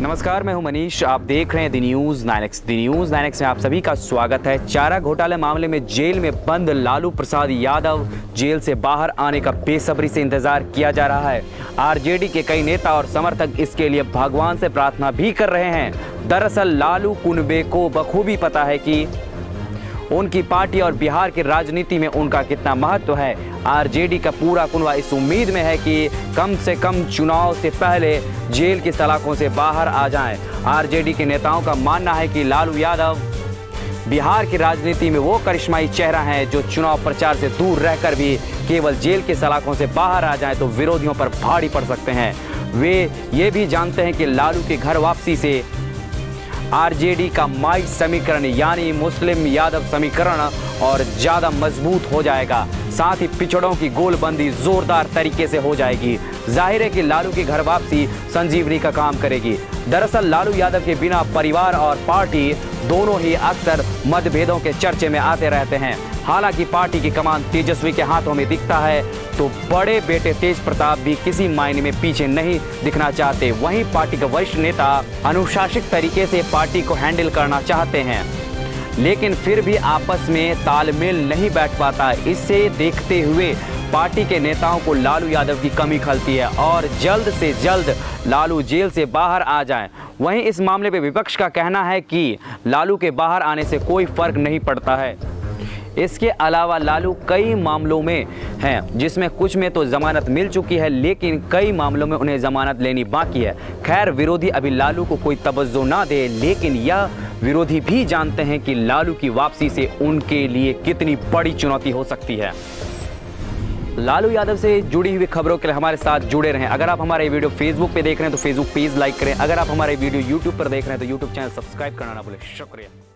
नमस्कार, मैं हूँ मनीष। आप देख रहे हैं the news nine X the news nine X में आप सभी का स्वागत है। चारा घोटाले मामले में जेल में बंद लालू प्रसाद यादव। जेल से बाहर आने का बेसब्री से इंतज़ार किया जा रहा है। आरजेडी के कई नेता और समर्थक इसके लिए भगवान से प्रार्थना भी कर रहे हैं। दरअसल, लालू कुनबे को बखूबी पता है कि उनकी पार्टी और बिहार की राजनीति में उनका कितना महत्व है आरजेडी का पूरा कुनवा इस उम्मीद में है कि कम से कम चुनाव से पहले जेल की सलाखों से बाहर आ जाएँ। आरजेडी के नेताओं का मानना है कि लालू यादव बिहार की राजनीति में वो करिश्माई चेहरा है जो चुनाव प्रचार से दूर रहकर भी केवल जेल के सलाखों से बाहर आ जाएँ तो विरोधियों पर भारी पड़ सकते हैं वे ये भी जानते हैं कि लालू के घर वापसी से आरजेडी का माई समीकरण, यानी मुस्लिम यादव समीकरण, और ज़्यादा मज़बूत हो जाएगा। साथ ही पिछड़ों की गोलबंदी जोरदार तरीके से हो जाएगी। ज़ाहिर है कि लालू की घर वापसी संजीवनी का काम करेगी। दरअसल, लालू यादव के बिना परिवार और पार्टी दोनों ही अक्सर मतभेदों के चर्चे में आते रहते हैं। हालाँकि पार्टी की कमान तेजस्वी के हाथों में दिखता है तो बड़े बेटे तेज प्रताप भी किसी मायने में पीछे नहीं दिखना चाहते। वहीं पार्टी के वरिष्ठ नेता अनुशासित तरीके से पार्टी को हैंडल करना चाहते हैं। लेकिन फिर भी आपस में तालमेल नहीं बैठ पाता। इससे देखते हुए पार्टी के नेताओं को लालू यादव की कमी खलती है और जल्द से जल्द लालू जेल से बाहर आ जाएँ। वहीं इस मामले पे विपक्ष का कहना है कि लालू के बाहर आने से कोई फ़र्क नहीं पड़ता है। इसके अलावा लालू कई मामलों में हैं, जिसमें कुछ में तो जमानत मिल चुकी है, लेकिन कई मामलों में उन्हें जमानत लेनी बाकी है। खैर, विरोधी अभी लालू को कोई तवज्जो ना दे, लेकिन यह विरोधी भी जानते हैं कि लालू की वापसी से उनके लिए कितनी बड़ी चुनौती हो सकती है। लालू यादव से जुड़ी हुई खबरों के लिए हमारे साथ जुड़े रहें। अगर आप हमारे वीडियो फेसबुक पे देख रहे हैं तो फेसबुक पेज लाइक करें। अगर आप हमारे वीडियो यूट्यूब पर देख रहे हैं तो यूट्यूब चैनल सब्सक्राइब करना ना भूलें। शुक्रिया।